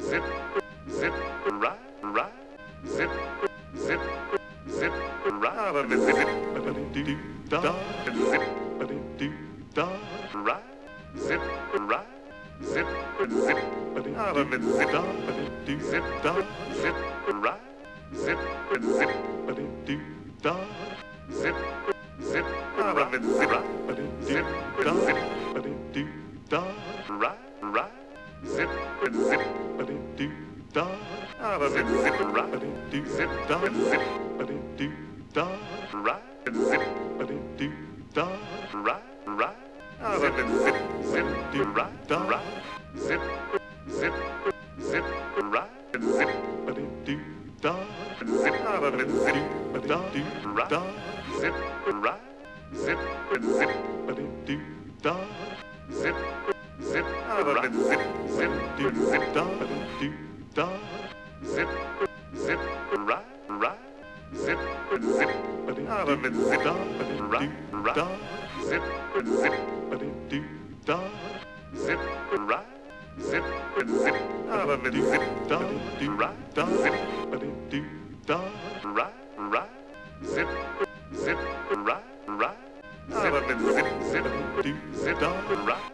zip, zip, right, right, zip, zip, zip, right, zip, do da. Zip, do da. right, zip, right, zip, zip, do zip, da. Do zip, da. zip, right, zip, zip, do da. Zip, zip, right, zip, do da. Do da. Right, right, zip, zip, do da zip, zip, right, do zip, da zip, do da right, zip, do da right, right, zip, zip, zip, do right, da right, zip, zip, zip, right, zip, do da zip, zip, da do right, da zip, right, zip, zip, do da zip, zip, zip, zip, do zip, da do da zip, zip, right, right, zip, zip, zip, da right, right, zip, zip, do da zip, right, zip, zip, zip, da do right, da zip, do da right, right, zip, zip, right, right, zip, zip, zip, do zip, da right,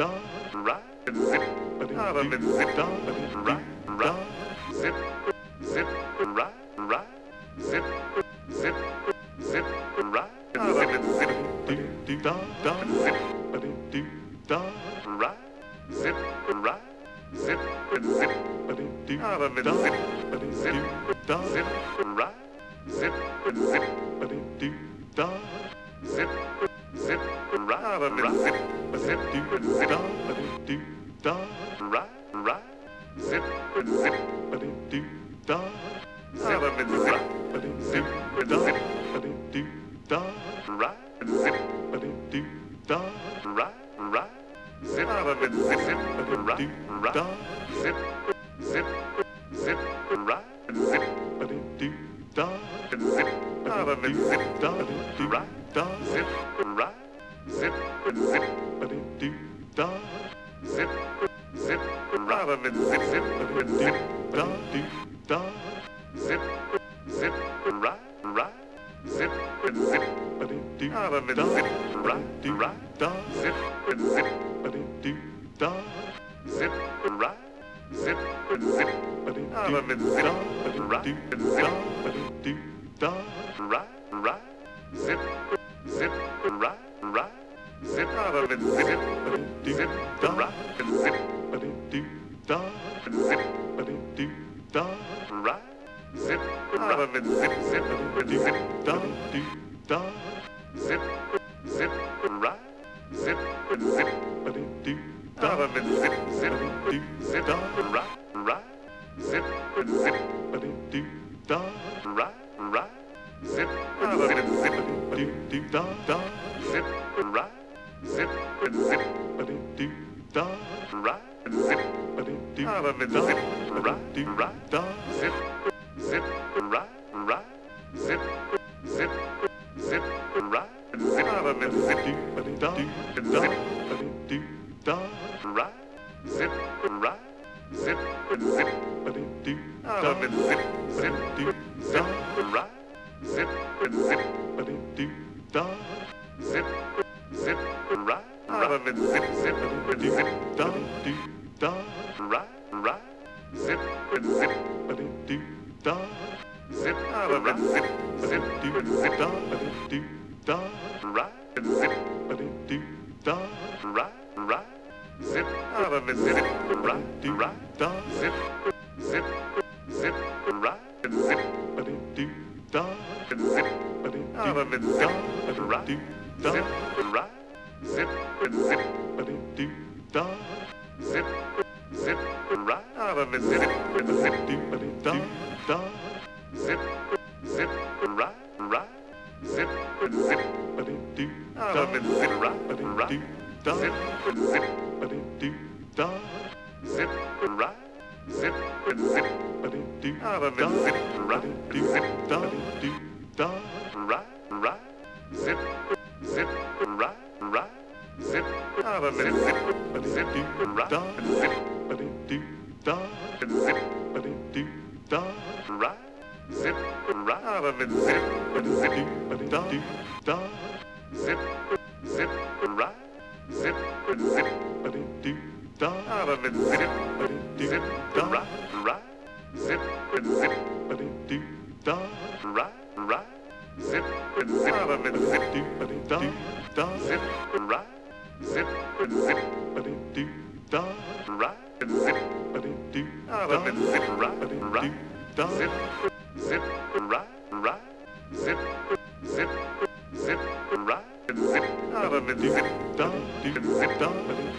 da zip, right, zip, zip, da right, zip, do da right, right, da zip, zip, right, right, zip, zip, zip, right, zip, zip, do da da do da right, zip, right, zip, zip, do zip, zip, do da zip, zip, right, right, zip, zip, zip, right, zip, out of it, zip, da do da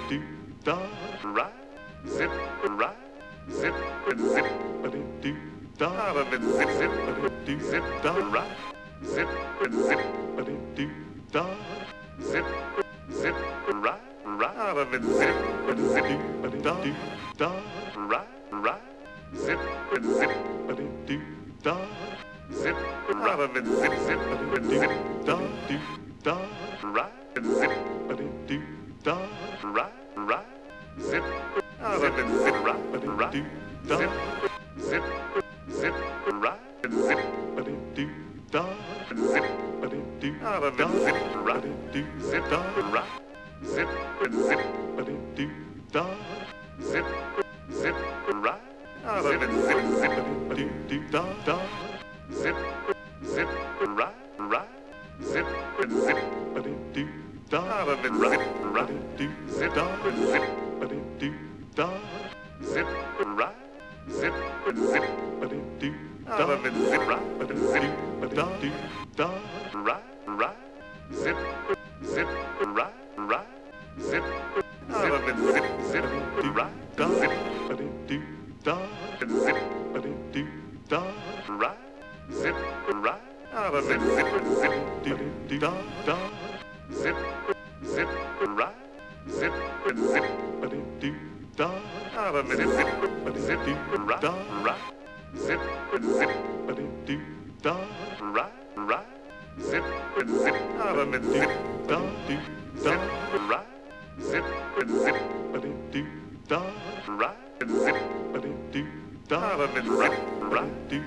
do da right, zip, right, zip, zip, do da out of it, zip, zip, do zip, da right, zip, zip, do da zip, zip, right, right, out of it, zip, zip, do da do da right, right, zip, zip, do da zip, of it, zip, zip, zip, da do da right, zip, do da right, right, zip, of it, zip, right, right, do da zip, zip, right, zip, do da zip, do out of da it, zip, right, do zip, da right, zip, zip, do da zip, zip, right, it, zip, zip, do do da da zip, zip, right, right, zip, zip, do da out of it, zip, right, zip, da zip, do da zip, right, zip, zip, do out of it, zip, right, zip, da do da right, right, zip, zip, right, right, zip, it, zip, zip, right, da zip, do da zip, do da right, zip, right, of it, zip, zip, do do da da zip, zip, right, zip, zip, do da of it, zip, zip, right, da right, zip, zip, do da right, right, zip, zip, it, zip, da do da right, zip, zip, do da right, zip, do da zip, right, do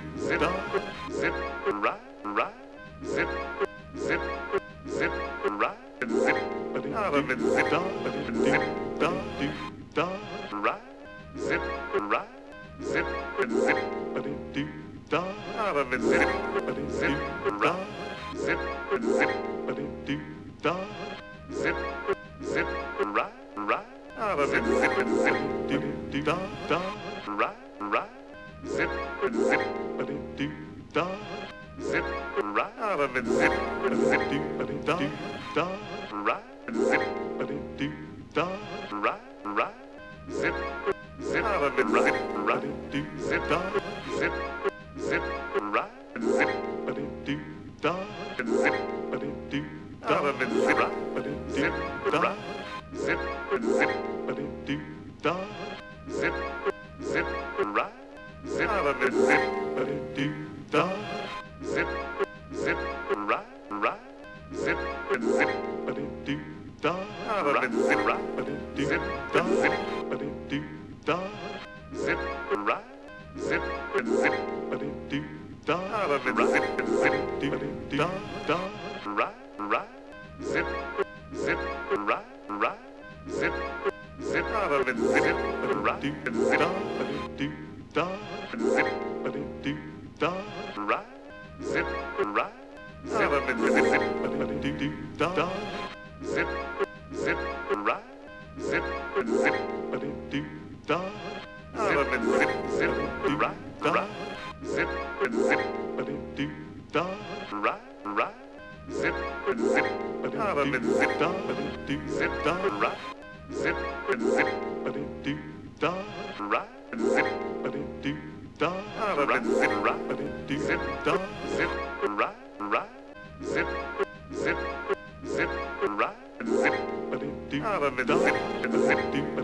do, zip, dump, zip, right, right, zip, zip, zip, right, zip, do, out of zip, zip, do,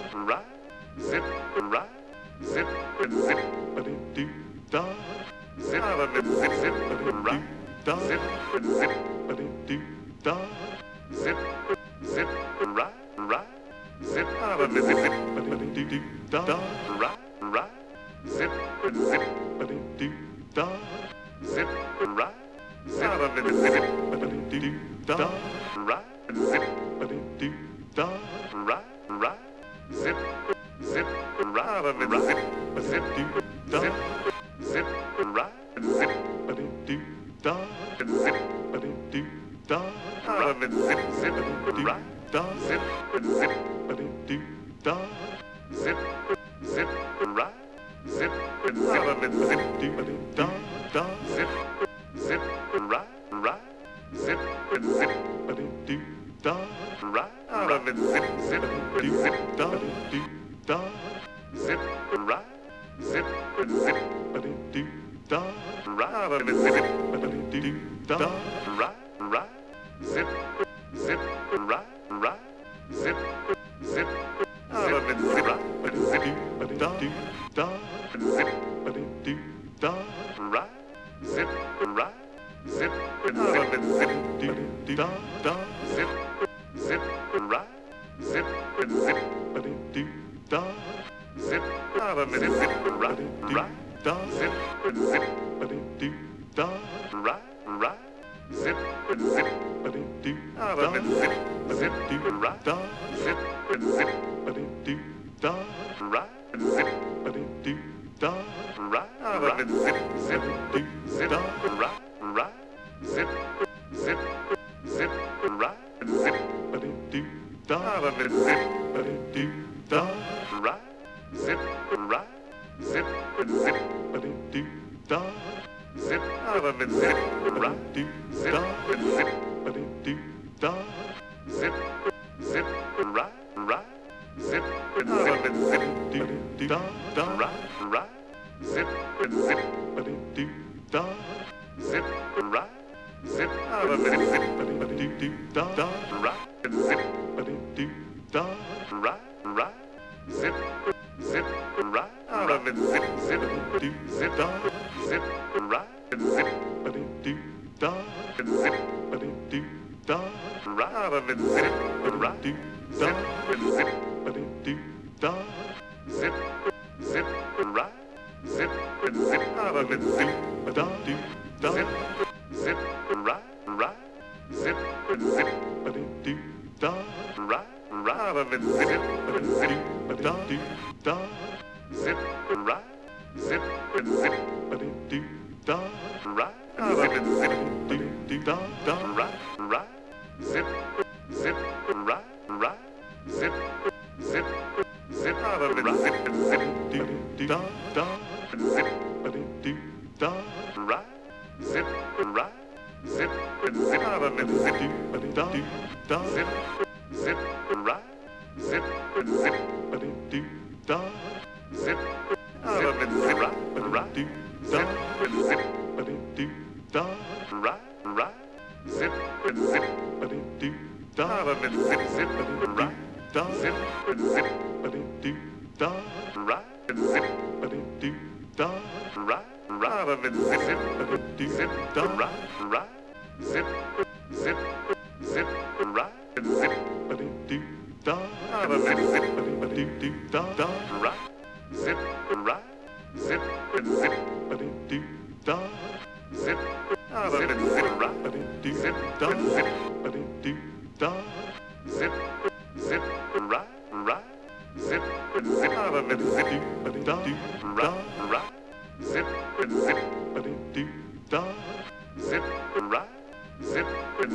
zip, zip, do, da, right, right, zip. Of it, zip, zip, zip, da right, right, zip, zip, zip, right, zip, do da. Out of it, zip, ba do do da da right, zip, right, zip, zip, do da. Zip, it, zip, right, do zip, da. zip, do da. Zip, zip, right, right, zip, zip, out of it, zip, do da. Right, zip, zip, ba do da zip, right, zip, it,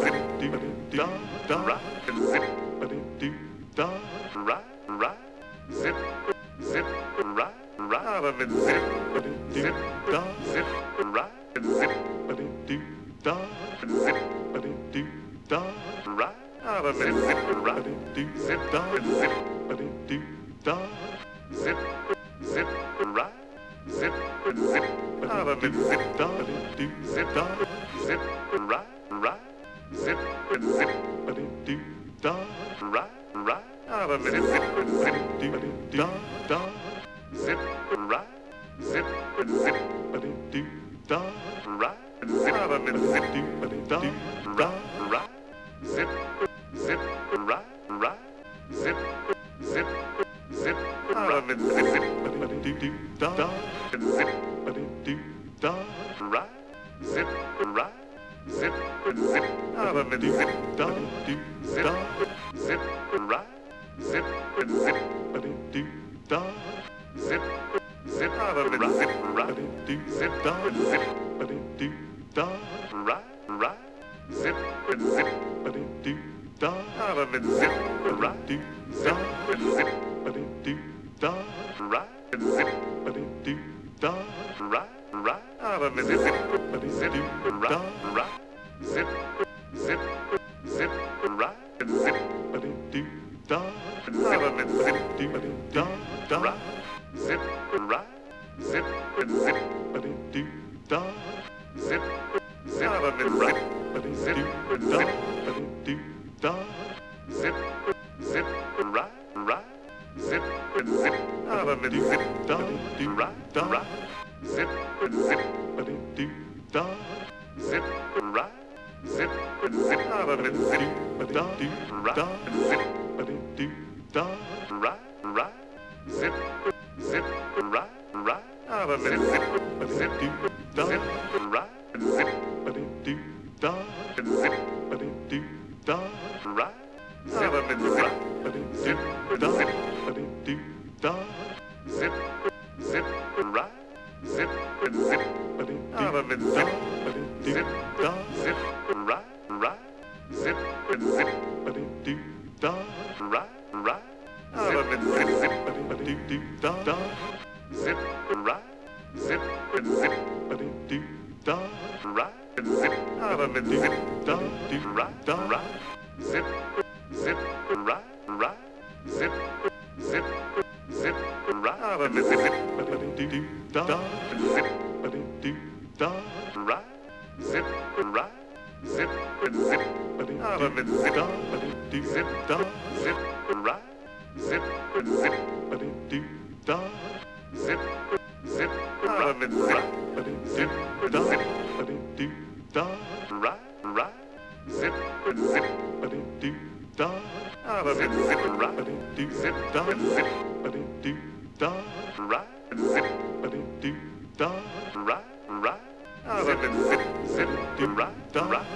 zip, do da da right, zip, ba do da right, right, zip, zip, right, right, zip, zip, da zip, right, zip, ba do da zip, ba do da right, zip, right, do zip, da zip, ba do da zip, zip, right, zip, zip, out of it, zip, da do zip, da zip, right, right, zip, zip, do da right, right, out zip, zip, do da da zip, right, zip, zip, do da right, zip, out of it, zip, do da right, right, zip, zip, right, right, zip, zip, zip, of it, zip, zip, do do da. da zip, do da. right, zip, right, zip, zip, of it, zip, da do zip, da. zip, right, zip, zip, do da. zip, zip, of it, zip, right, do zip, da. zip, do da. right, right, zip, zip, do da of it, zip, right, do zip, da zip, ba do da right, zip, ba do da right, right, out of it, zip, ba do da right, right, zip, zip, and de ride, de ride.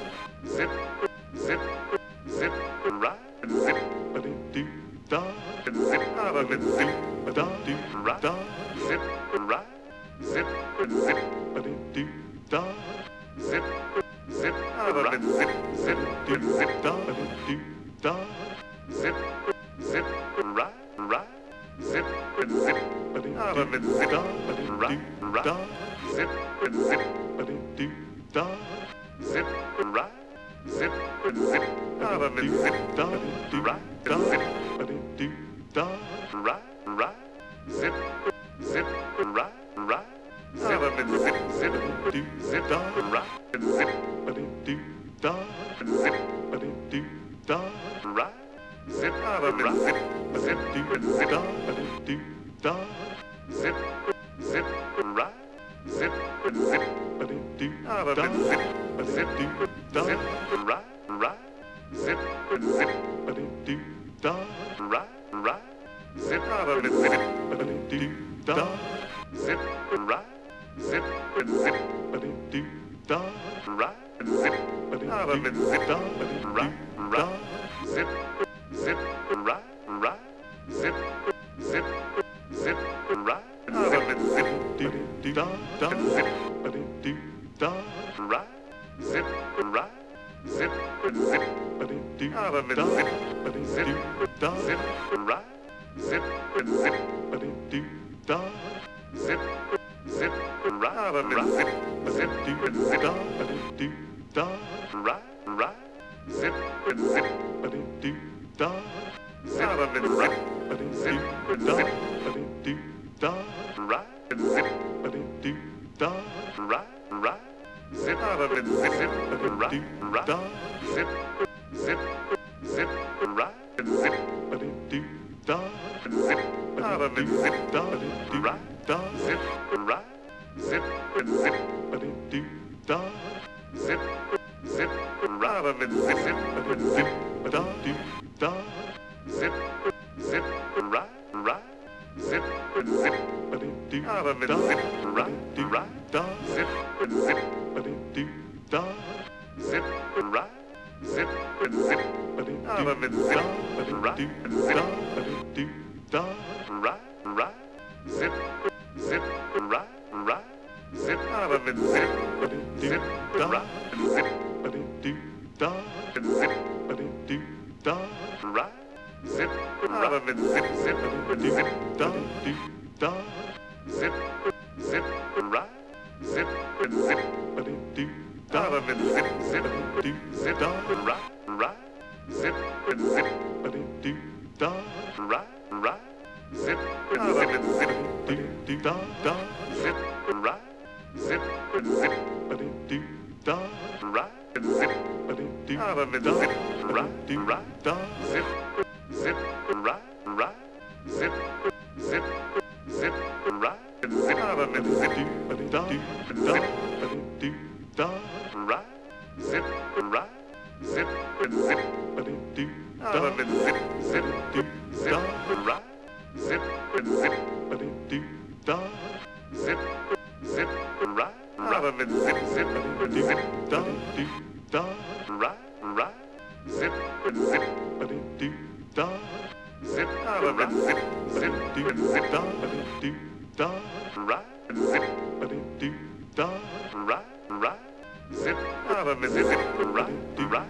zip, zip, zip, right, zip, do, da, zip, out of it, zip, da, do, right, da, zip, right, zip, zip, do, da, zip, zip, right of it, zip, zip, zip, da, do, Sarah Mississippi. Right, right.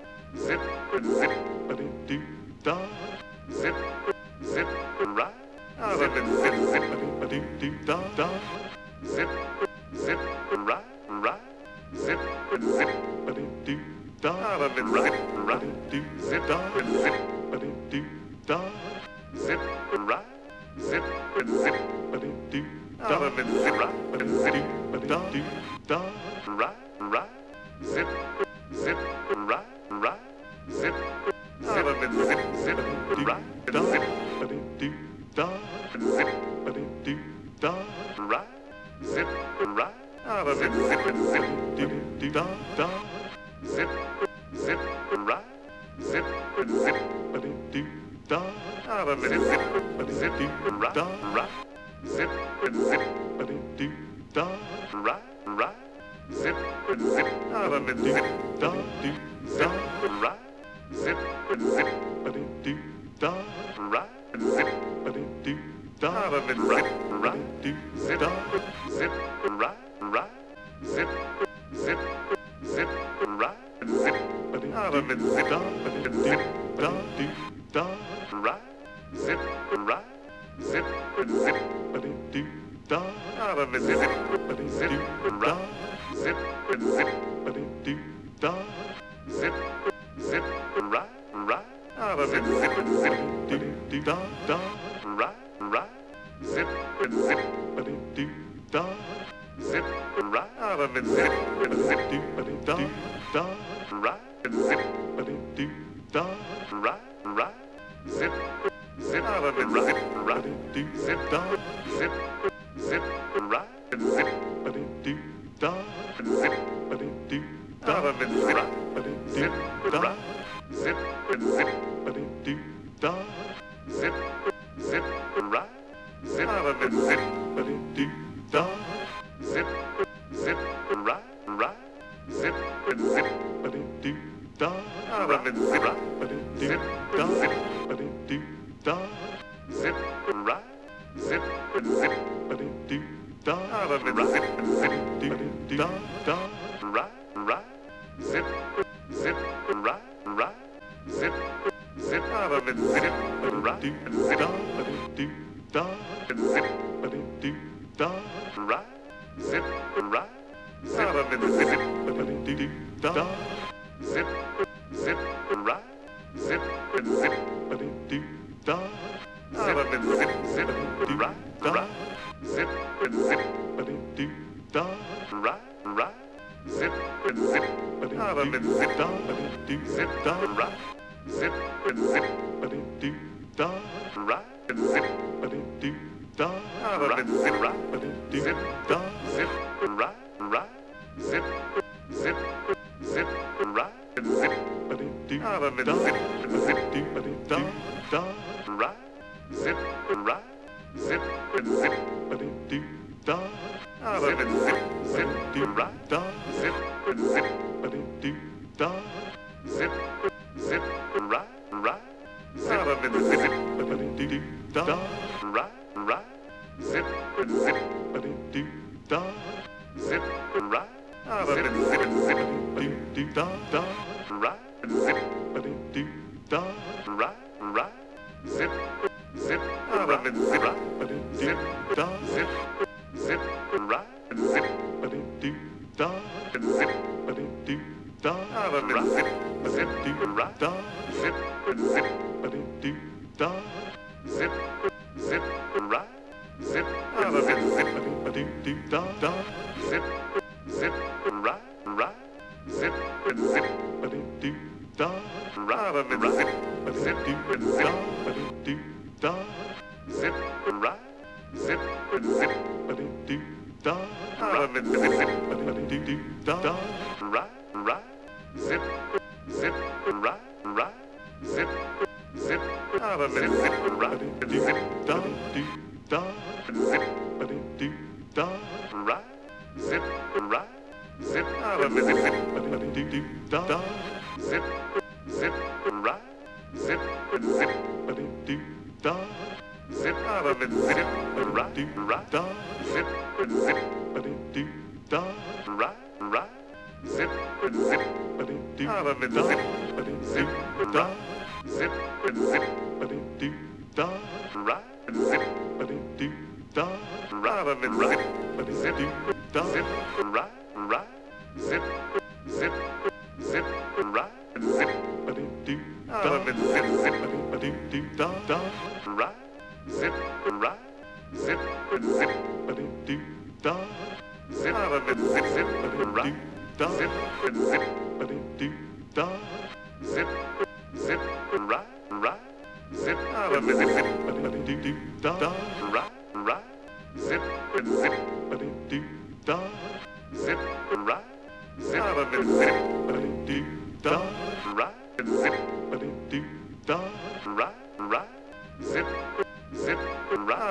run, run, run, zip, zip, zip. David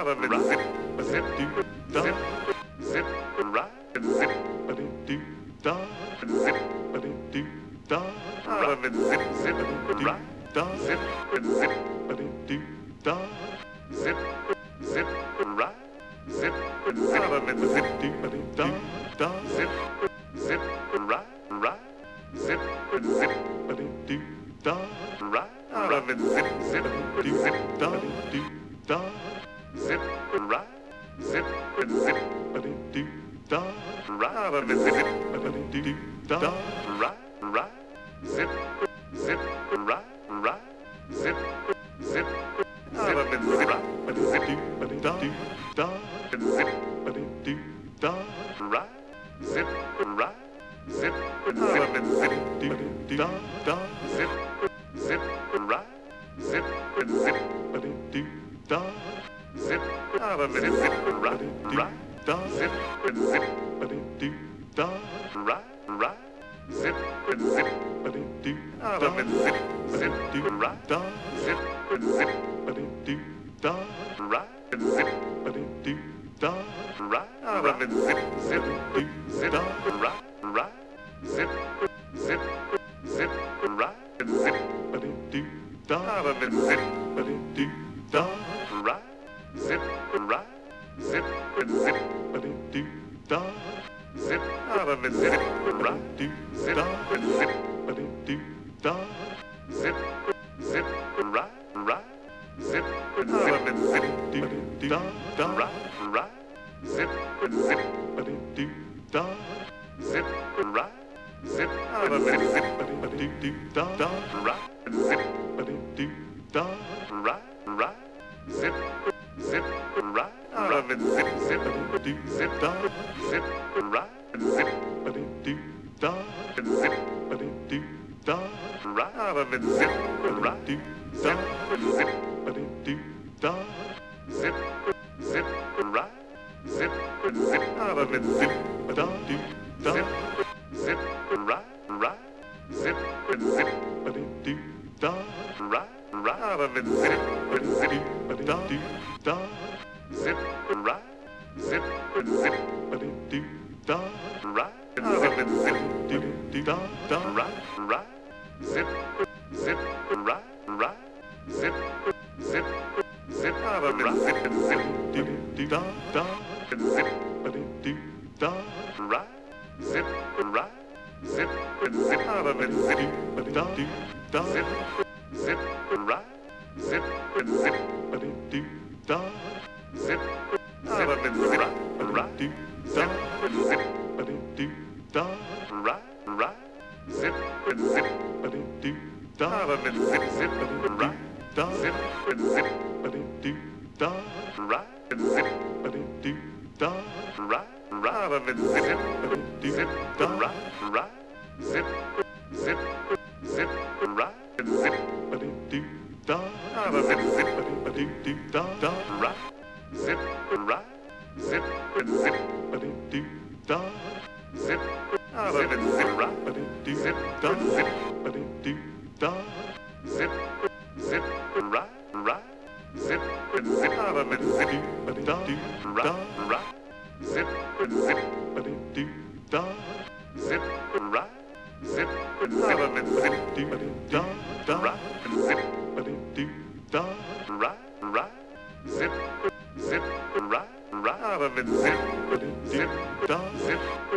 out of it. Zip, zip, zip, zip. zip, zip, zip. zip, zip, zip, zip, zip,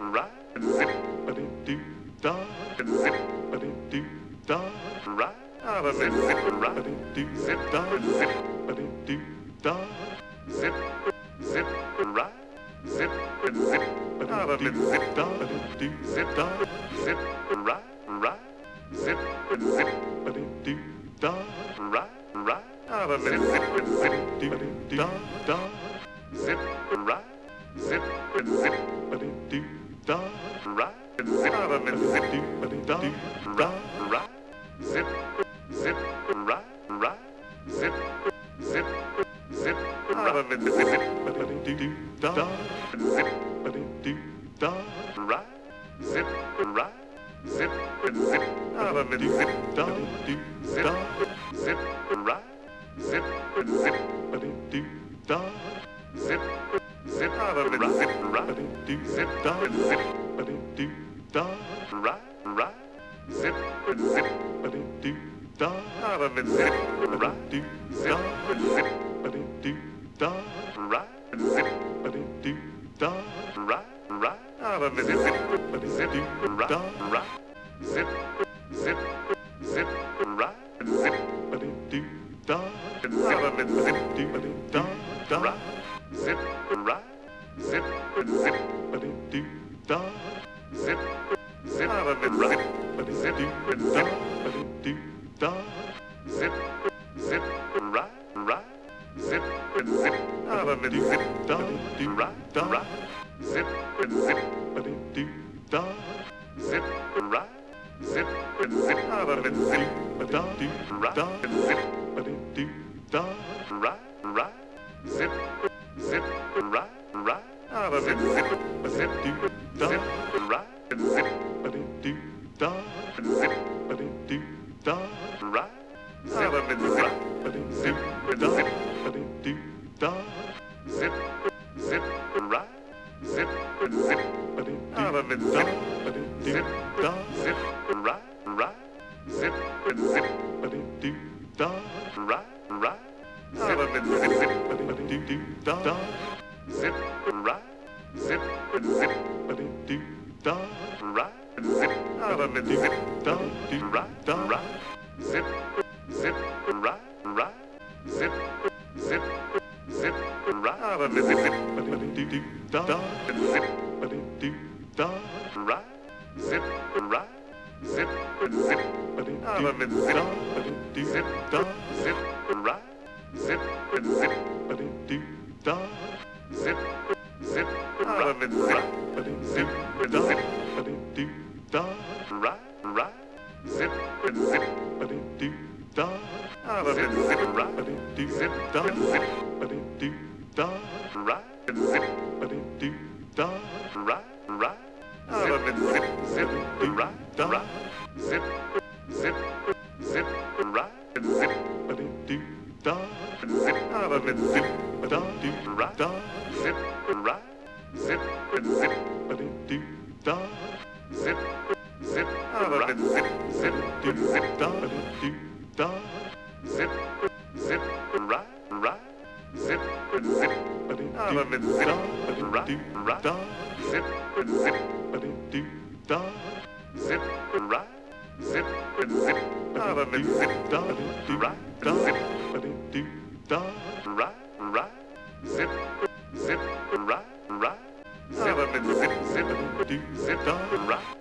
zip, zip, right, zip,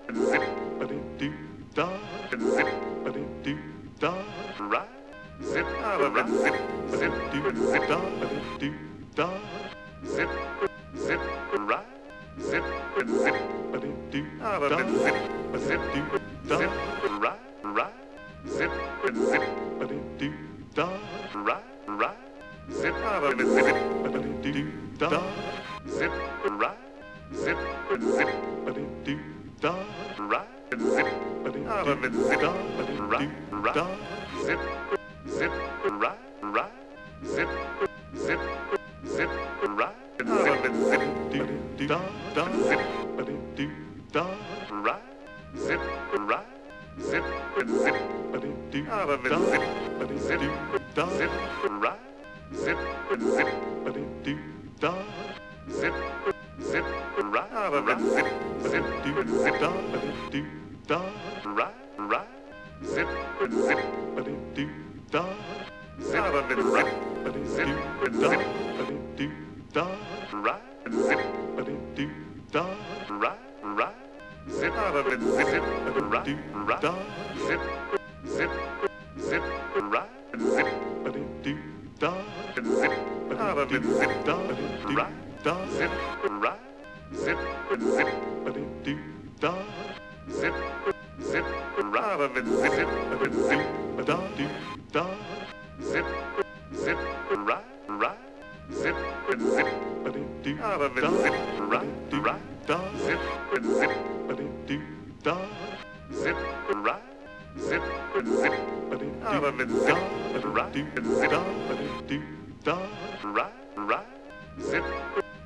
zip,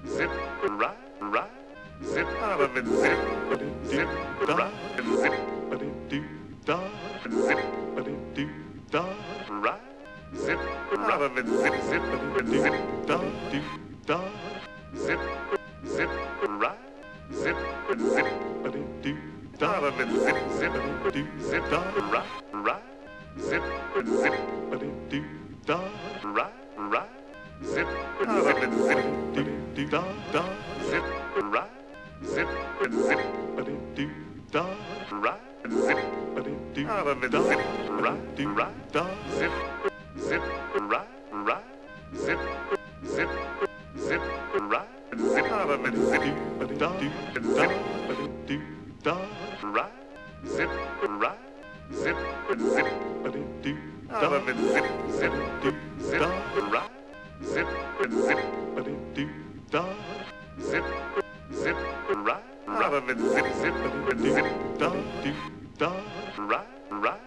zip, right, right, zip, out of it, zip, zip, right, zip, zip, right, zip, out of it, zip, zip, zip, zip, zip, right, zip, zip, out of it, zip, zip, zip, right, right, zip, zip, right, right, zip, out of it, zip, oh. da da zip, right, zip, zip, right, zip, out of it, zip, right, right, zip, zip, right, right, zip, zip, zip, right, zip, out of it, zip, zip, right, zip, right, zip, zip, out of it, zip, zip, zip, right, zip, zip, and it do dah, zip, zip, right, of it, zip, zip, zip, right, right,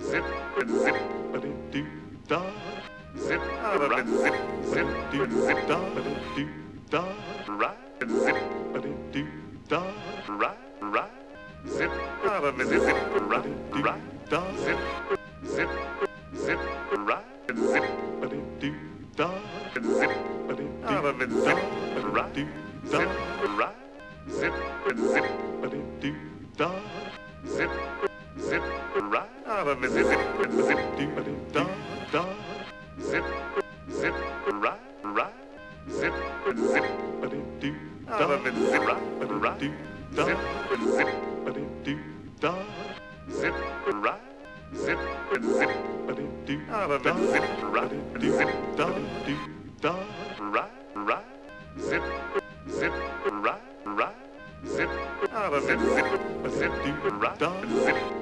zip, zip, zip, out of it, zip, zip, zip, right, zip, right, right, zip, of it, zip, right, right, zip, zip, zip, right, zip, zip, out of it, zip, right, zip, right, zip, zip, zip, zip, right, out of it, zip, zip, zip, zip, right, right, zip, zip, out of it, zip, right, right, zip, zip, zip, right, zip, zip, of it, zip, right, zip, right, right, zip, zip, right, right, zip, it, zip, zip, right, zip, zip,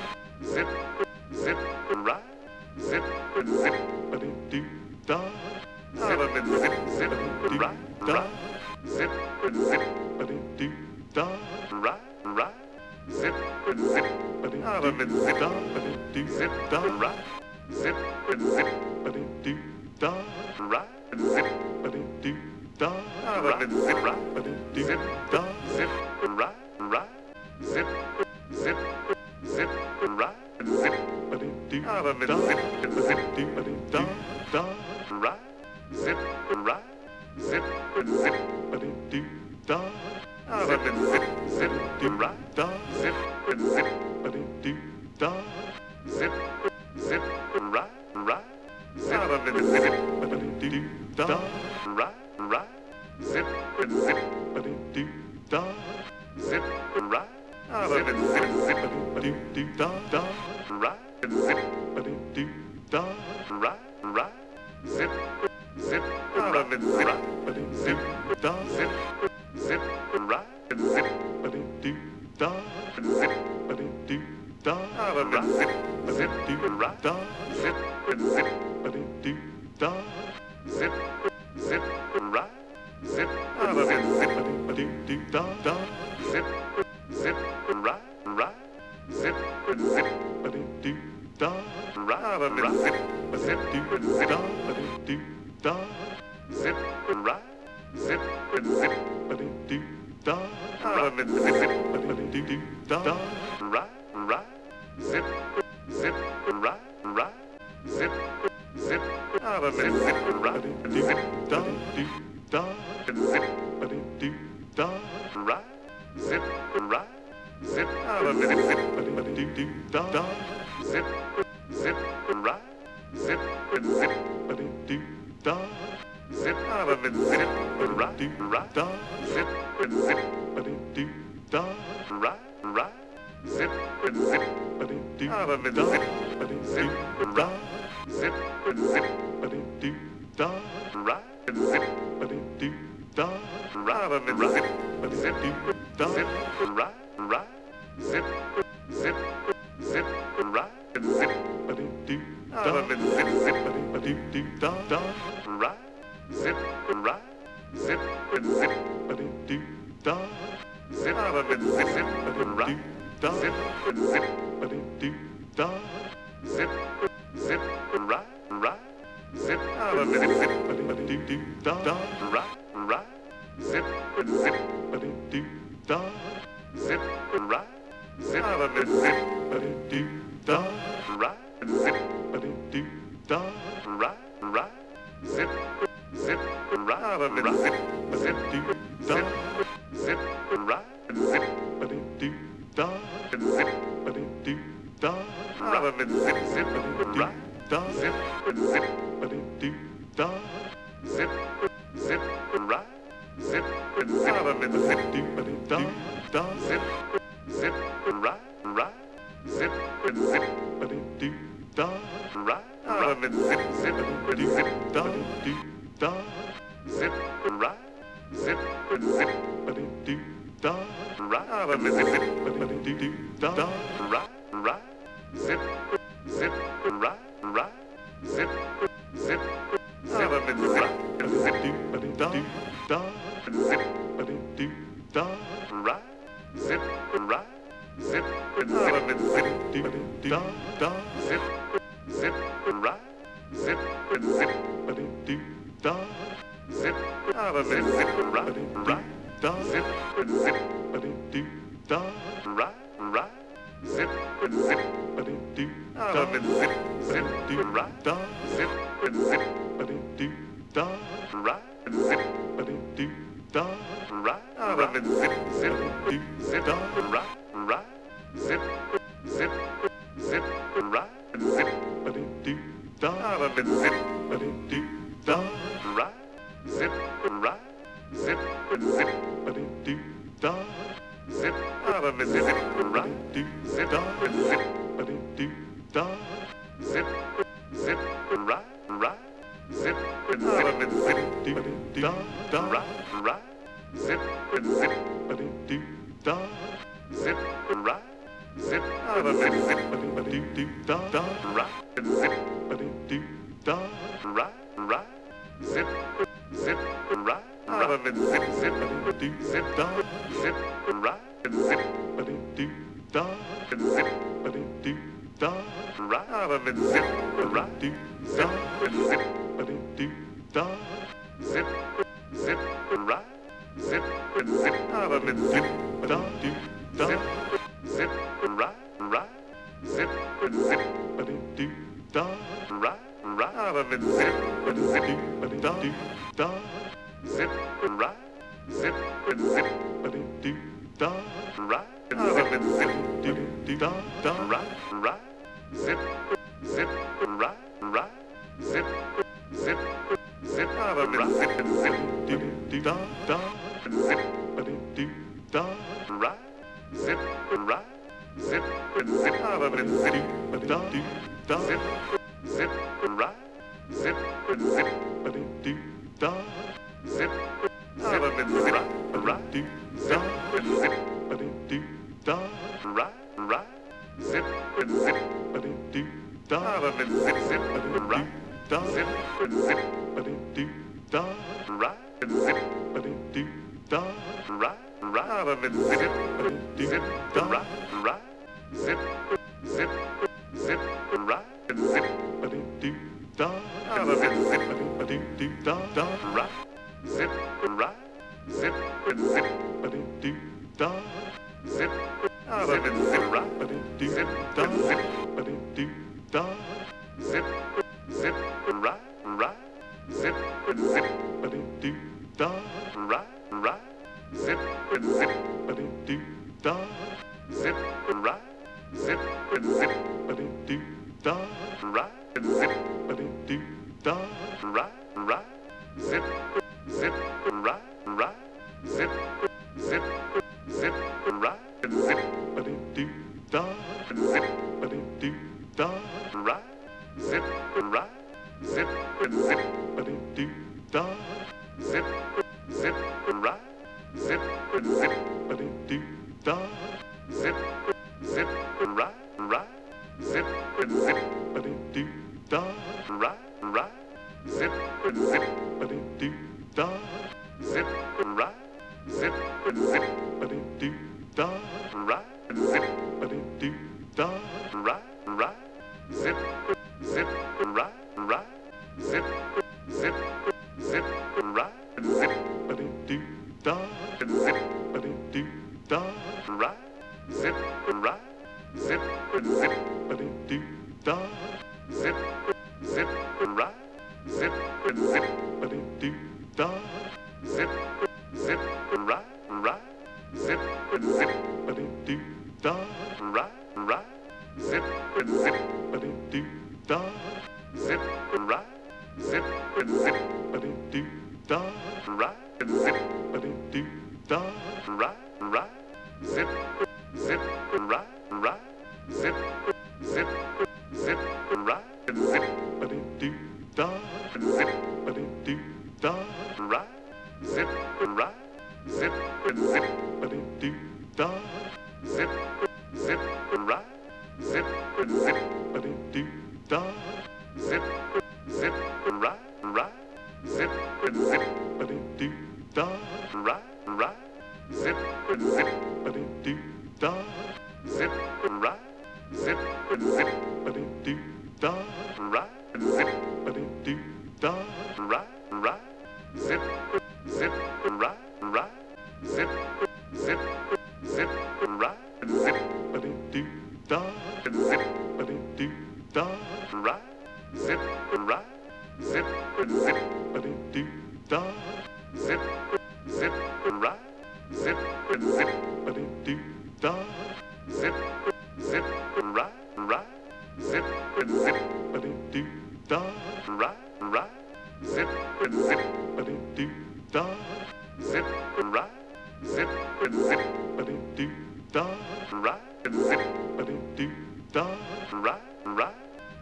da da da da da da zip, zip, right, right, zip, zip, zip, right, zip, zip, do, do, da, da, zip, do, do, da, right, zip, right, zip, zip, zip, da, do, da, zip, zip, right, zip, zip.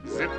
Zip,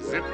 zip,